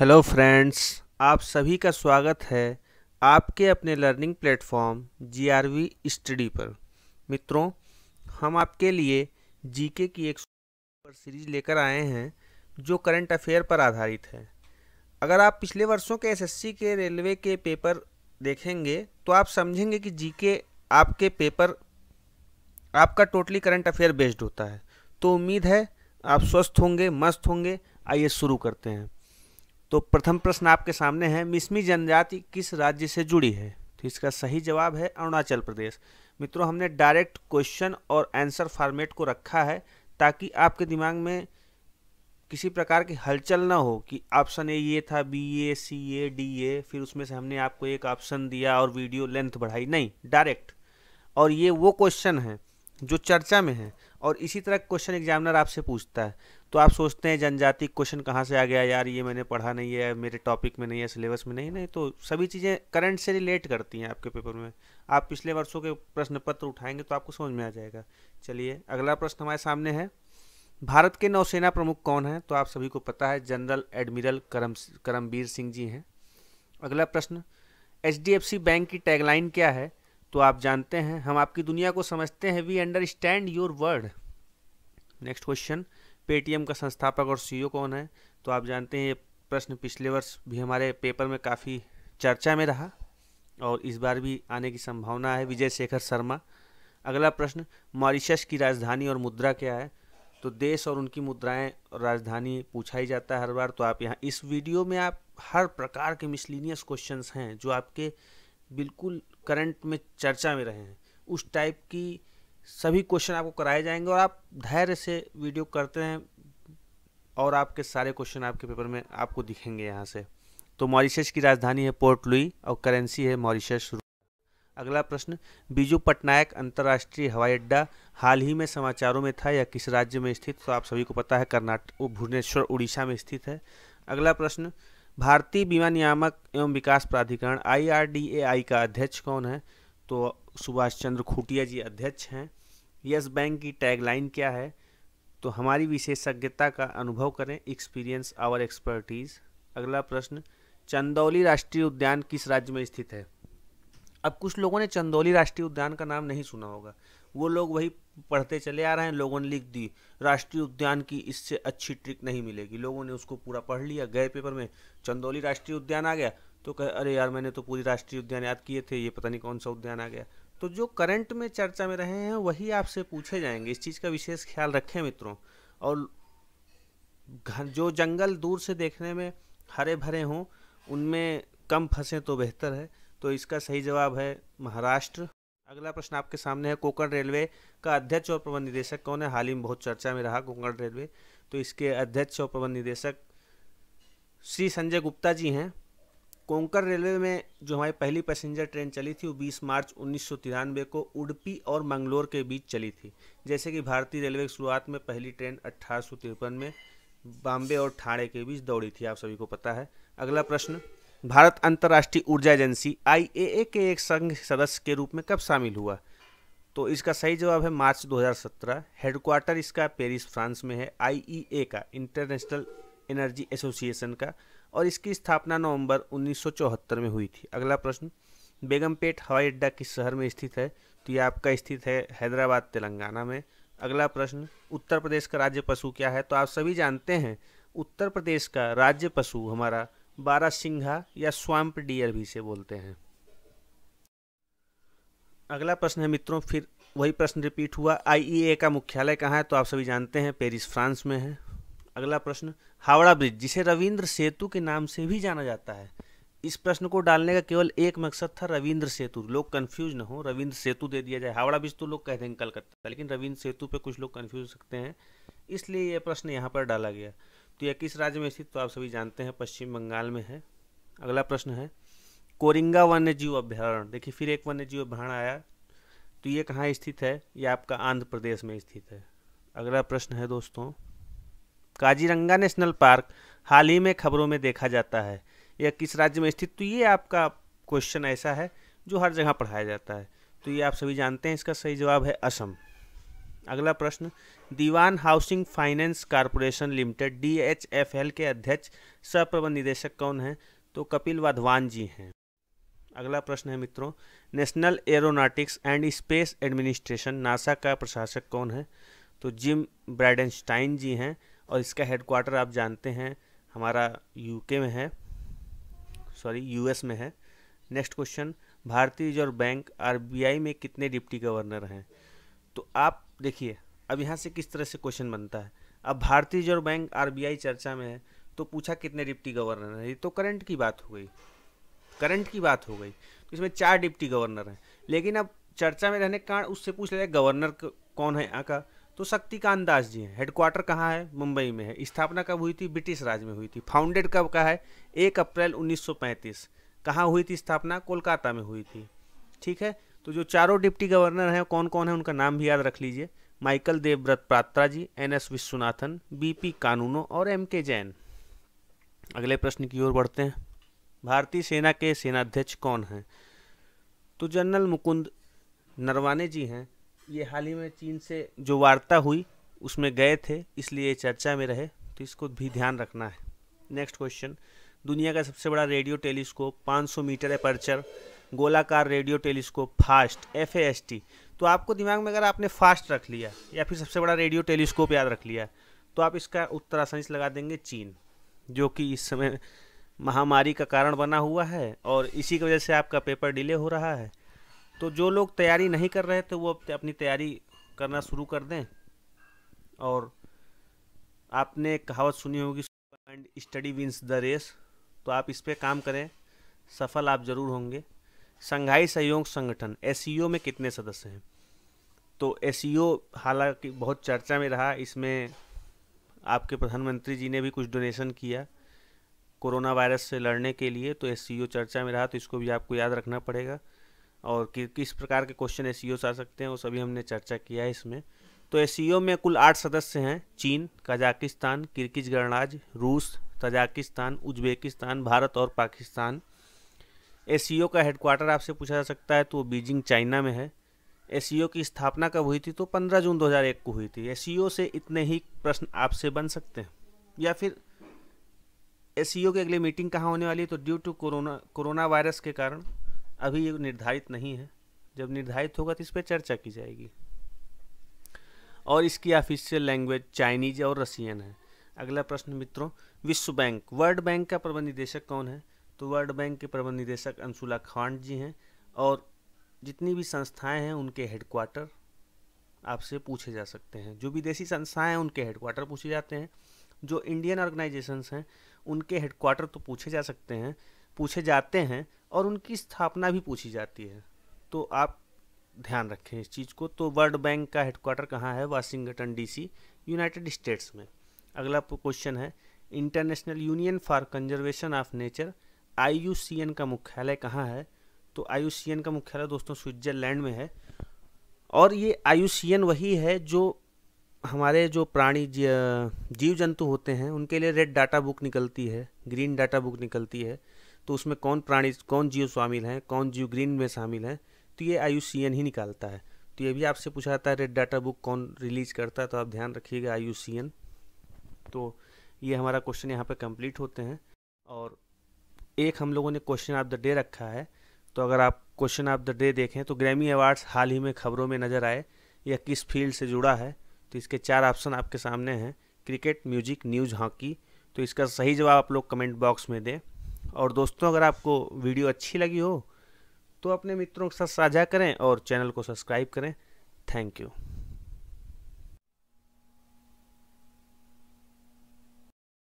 Hello friends, आप सभी का स्वागत है आपके अपने learning platform G R V study पर। मित्रों, हम आपके लिए जीके की एक सुपर सीरीज़ लेकर आए हैं जो करंट अफेयर पर आधारित है। अगर आप पिछले वर्षों के एसएससी के रेलवे के पेपर देखेंगे तो आप समझेंगे कि जीके आपके पेपर, आपका टोटली करंट अफेयर बेस्ड होता है। तो उम्मीद है आप स्वस्थ होंगे, मस्त होंगे। आइए शुरू करते हैं। तो प्रथम प्रश्न आपके सामने है, मिसमी जनजाति किस राज्य से जुड़ी है? तो इसका सही जवाब है अरुणाचल प्रदेश। मित्रों, हमने डायरेक्ट क्वेश्चन और आंसर फॉर्मेट को रखा है ताकि आपके दिमाग में किसी प्रकार की हलचल ना हो कि ऑप्शन ए ये था, B A C A D A फिर उसमें से हमने आपको एक ऑप्शन दिया और वीडियो लेंथ बढ़ाई। नहीं, डायरेक्ट। और ये वो क्वेश्चन है जो चर्चा में है। और इसी तरह क्वेश्चन एग्जामिनर आपसे पूछता है तो आप सोचते हैं जनजाति क्वेश्चन कहाँ से आ गया? यार, ये मैंने पढ़ा नहीं है, मेरे टॉपिक में नहीं है सिलेबस में नहीं नहीं तो सभी चीज़ें करंट से रिलेट करती हैं आपके पेपर में। आप पिछले वर्षों के प्रश्न पत्र उठाएँगे तो आपको समझ में आ जाएगा। चलिए, अगला प्रश्न हमारे सामने है। भारत के नौसेना प्रमुख कौन है? तो आप सभी को पता है, जनरल एडमिरल करम करमवीर सिंह जी हैं। अगला प्रश्न, एचडीएफसी बैंक की टैगलाइन क्या है? तो आप जानते हैं, हम आपकी दुनिया को समझते हैं। We understand your word next question Paytm का संस्थापक और सीईओ कौन है? तो आप जानते हैं, ये प्रश्न पिछले वर्ष भी हमारे पेपर में काफ़ी चर्चा में रहा और इस बार भी आने की संभावना है। विजय शेखर शर्मा। अगला प्रश्न. मॉरिशस की राजधानी और मुद्रा क्या है? तो देश और उनकी मुद्राएँ और राजधानी पूछा ही जाता है हर बार। तो आप यहाँ, इस वीडियो में आप हर प्रकार के मिसलिनियस क्वेश्चंस हैं जो आपके बिल्कुल करंट में चर्चा में रहे हैं। उस टाइप की सभी क्वेश्चन आपको कराए जाएँगे और आप धैर्य से वीडियो करते हैं और आपके सारे क्वेश्चन आपके पेपर में आपको दिखेंगे यहाँ से। तो मॉरिशस की राजधानी है पोर्ट लुई और करेंसी है मॉरिशस अगला प्रश्न, बीजू पटनायक अंतर्राष्ट्रीय हवाई अड्डा हाल ही में समाचारों में था या किस राज्य में स्थित? तो आप सभी को पता है, कर्नाटक, भुवनेश्वर, उड़ीसा में स्थित है। अगला प्रश्न भारतीय बीमा नियामक एवं विकास प्राधिकरण IRDAI का अध्यक्ष कौन है? तो सुभाष चंद्र खूटिया जी अध्यक्ष हैं। यस बैंक की टैगलाइन क्या है? तो हमारी विशेषज्ञता का अनुभव करें। एक्सपीरियंस आवर एक्सपर्टीज़ अगला प्रश्न, चंदौली राष्ट्रीय उद्यान किस राज्य में स्थित है? अब कुछ लोगों ने चंदौली राष्ट्रीय उद्यान का नाम नहीं सुना होगा। वो लोग वही पढ़ते चले आ रहे हैं, लोगों ने लिख दी। राष्ट्रीय उद्यान की इससे अच्छी ट्रिक नहीं मिलेगी। लोगों ने उसको पूरा पढ़ लिया, गए पेपर में, चंदौली राष्ट्रीय उद्यान आ गया। तो कहे, अरे यार, मैंने तो पूरी राष्ट्रीय उद्यान याद किए थे, ये पता नहीं कौन सा उद्यान आ गया। तो जो करंट में चर्चा में रहे हैं, वही आपसे पूछे जाएँगे। इस चीज़ का विशेष ख्याल रखें मित्रों। और जो जंगल दूर से देखने में हरे भरे हों, उनमें कम फंसे तो बेहतर है। तो इसका सही जवाब है महाराष्ट्र। अगला प्रश्न आपके सामने है, कोंकण रेलवे का अध्यक्ष और प्रबंध निदेशक कौन है? हाल ही में बहुत चर्चा में रहा कोंकण रेलवे तो इसके अध्यक्ष और प्रबंध निदेशक श्री संजय गुप्ता जी हैं। कोंकण रेलवे में जो हमारी पहली पैसेंजर ट्रेन चली थी, वो 20 मार्च उन्नीस सौ तिरानवे को उडपी और मंगलोर के बीच चली थी। जैसे कि भारतीय रेलवे की शुरुआत में पहली ट्रेन अट्ठारह में बॉम्बे और ठाणे के बीच दौड़ी थी, आप सभी को पता है। अगला प्रश्न भारत अंतर्राष्ट्रीय ऊर्जा एजेंसी आई के एक संघ सदस्य के रूप में कब शामिल हुआ? तो इसका सही जवाब है मार्च 2017 हेडक्वार्टर इसका पेरिस, फ्रांस में है। आईईए का, इंटरनेशनल एनर्जी एसोसिएशन का। और इसकी स्थापना नवंबर 1974 में हुई थी। अगला प्रश्न, बेगमपेट हवाई अड्डा किस शहर में स्थित है? तो ये आपका स्थित है हैदराबाद, तेलंगाना में। अगला प्रश्न, उत्तर प्रदेश का राज्य पशु क्या है? तो आप सभी जानते हैं, उत्तर प्रदेश का राज्य पशु हमारा बारह सिंघा या स्वाम्प डियर भी से बोलते हैं। अगला प्रश्न है मित्रों, फिर वही प्रश्न रिपीट हुआ। आईईए का मुख्यालय कहाँ है तो आप सभी जानते हैं, पेरिस, फ्रांस में है। अगला प्रश्न, हावड़ा ब्रिज, जिसे रविंद्र सेतु के नाम से भी जाना जाता है, इस प्रश्न को डालने का केवल एक मकसद था, रविंद्र सेतु। लोग कंफ्यूज न हो, रविंद्र सेतु दे दिया जाए। हावड़ा ब्रिज तो लोग कहते हैं कलकत्ता, लेकिन रविंद्र सेतु पे कुछ लोग कंफ्यूज हो सकते हैं, इसलिए यह प्रश्न यहाँ पर डाला गया। तो यह किस राज्य में स्थित? तो आप सभी जानते हैं, पश्चिम बंगाल में है। अगला प्रश्न है, कोरिंगा वन्य जीव अभ्यारण्य। देखिए, फिर एक वन्य जीव अभ्यारण्य आया। तो ये कहाँ स्थित है? ये आपका आंध्र प्रदेश में स्थित है। अगला प्रश्न है दोस्तों, काजीरंगा नेशनल पार्क हाल ही में खबरों में देखा जाता है। यह किस राज्य में स्थित? तो ये आपका क्वेश्चन ऐसा है जो हर जगह पढ़ाया जाता है। तो ये आप सभी जानते हैं, इसका सही जवाब है असम। अगला प्रश्न, Dewan housing finance corporation limited, DHFL के अध्यक्ष सह प्रबंध निदेशक कौन है? तो कपिल वाधवान जी हैं। अगला प्रश्न है मित्रों, National Aeronautics and Space Administration, NASA का प्रशासक कौन है? तो जिम ब्रैडनस्टाइन जी हैं और इसका हेडक्वार्टर आप जानते हैं, हमारा यूके में है, सॉरी, यूएस में है। नेक्स्ट क्वेश्चन, भारतीय रिज़र्व बैंक आरबीआई में कितने डिप्टी गवर्नर हैं? तो आप देखिए, अब यहाँ से किस तरह से क्वेश्चन बनता है? अब भारतीय रिज़र्व बैंक आरबीआई चर्चा में है तो पूछा कितने डिप्टी गवर्नर हैं? ये तो करंट की बात हो गई। करंट की बात हो गई। तो इसमें चार डिप्टी गवर्नर हैं। लेकिन अब चर्चा में रहने के कारण उससे पूछ लिया गवर्नर कौन है यहाँ का? तो शक्तिकांत दास जी हैं। हेडक्वार्टर कहाँ है? मुंबई में है। स्थापना कब हुई थी? ब्रिटिश राज में हुई थी। फाउंडेड कब का है? एक अप्रैल 1935 कहाँ हुई थी स्थापना? कोलकाता में हुई थी। ठीक है? तो जो चारों डिप्टी गवर्नर हैं कौन कौन है, उनका नाम भी याद रख लीजिए। Michael Debabrata Patra ji, N S Viswanathan, B P Kanungo और एम के जैन। अगले प्रश्न की ओर बढ़ते हैं। भारतीय सेना के सेनाध्यक्ष कौन हैं? तो जनरल मुकुंद नरवाने जी हैं। ये हाल ही में चीन से जो वार्ता हुई, उसमें गए थे, इसलिए चर्चा में रहे तो इसको भी ध्यान रखना है। Next question. दुनिया का सबसे बड़ा रेडियो टेलीस्कोप 500 मीटर अपर्चर गोलाकार रेडियो टेलीस्कोप, फास्ट एफ़ तो आपको दिमाग में अगर आपने फास्ट रख लिया, या फिर सबसे बड़ा रेडियो टेलीस्कोप याद रख लिया तो आप इसका उत्तर आसानी से लगा देंगे चीन, जो कि इस समय महामारी का कारण बना हुआ है और इसी की वजह से आपका पेपर डिले हो रहा है। तो जो लोग तैयारी नहीं कर रहे थे वो अपनी तैयारी करना शुरू कर दें। और आपने कहावत सुनी होगी and steady wins the race तो आप इस पर काम करें, सफल आप ज़रूर होंगे। संघाई सहयोग संगठन एस e में कितने सदस्य हैं? तो एस e हालाँकि बहुत चर्चा में रहा, इसमें आपके प्रधानमंत्री जी ने भी कुछ डोनेशन किया कोरोना वायरस से लड़ने के लिए तो एस चर्चा में रहा तो इसको भी आपको याद रखना पड़ेगा। और कि, किस प्रकार के क्वेश्चन एस से आ सकते हैं, वो सभी हमने चर्चा किया है इसमें। तो एससीओ में कुल आठ सदस्य हैं, चीन, कजाकिस्तान, किर्गिज गणराज रूस, तजाकिस्तान, उज्बेकिस्तान, भारत और पाकिस्तान। एस का हेडक्वार्टर आपसे पूछा जा सकता है तो वो बीजिंग चाइना में है। एस की स्थापना कब हुई थी? तो 15 जून 2001 को हुई थी। एस से इतने ही प्रश्न आपसे बन सकते हैं। या फिर एससीओ की अगली मीटिंग कहाँ होने वाली है? तो due to corona corona virus के कारण अभी ये निर्धारित नहीं है। जब निर्धारित होगा तो इस पर चर्चा की जाएगी। और इसकी ऑफिशियल लैंग्वेज चाइनीज़ और रसियन है। अगला प्रश्न मित्रों, विश्व बैंक वर्ल्ड बैंक का प्रबंध निदेशक कौन है? तो वर्ल्ड बैंक के प्रबंध निदेशक अंशुला खांड जी हैं और जितनी भी संस्थाएँ हैं, उनके हेडक्वार्टर आपसे पूछे जा सकते हैं। जो विदेशी संस्थाएँ हैं, उनके हेडक्वार्टर पूछे जाते हैं। जो इंडियन ऑर्गेनाइजेशंस हैं, उनके हेडक्वार्टर तो पूछे जा सकते हैं, पूछे जाते हैं और उनकी स्थापना भी पूछी जाती है। तो आप ध्यान रखें इस चीज़ को। तो वर्ल्ड बैंक का हेडक्वार्टर कहाँ है? वाशिंगटन डीसी यूनाइटेड स्टेट्स में। अगला क्वेश्चन है International Union for Conservation of Nature आई का मुख्यालय कहाँ है? तो आई का मुख्यालय दोस्तों स्विट्जरलैंड में है। और ये आई वही है जो हमारे जो प्राणी जीव जंतु होते हैं, उनके लिए रेड डाटा बुक निकलती है, ग्रीन डाटा बुक निकलती है। तो उसमें कौन प्राणी, कौन जीव शामिल हैं, कौन जीव ग्रीन में शामिल हैं तो ये आई ही निकालता है। तो ये भी आपसे पूछा जाता है, रेड डाटा बुक कौन रिलीज़ करता है तो आप ध्यान रखिएगा आई तो ये हमारा क्वेश्चन यहाँ पर कंप्लीट होते हैं। और एक हम लोगों ने क्वेश्चन ऑफ़ द डे रखा है। तो अगर आप क्वेश्चन ऑफ़ द डे देखें तो ग्रैमी अवार्ड्स हाल ही में खबरों में नज़र आए या किस फ़ील्ड से जुड़ा है। तो इसके चार ऑप्शन आपके सामने हैं क्रिकेट म्यूज़िक न्यूज़ हॉकी तो इसका सही जवाब आप लोग कमेंट बॉक्स में दें। और दोस्तों, अगर आपको वीडियो अच्छी लगी हो तो अपने मित्रों के साथ साझा करें और चैनल को सब्सक्राइब करें। Thank you